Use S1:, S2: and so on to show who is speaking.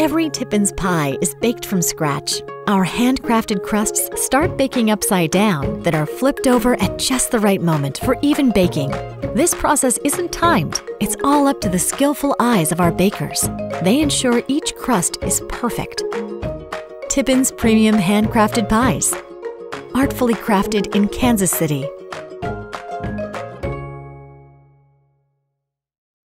S1: Every Tippins pie is baked from scratch. Our handcrafted crusts start baking upside down, that are flipped over at just the right moment for even baking. This process isn't timed, it's all up to the skillful eyes of our bakers. They ensure each crust is perfect. Tippins Premium Handcrafted Pies. Artfully crafted in Kansas City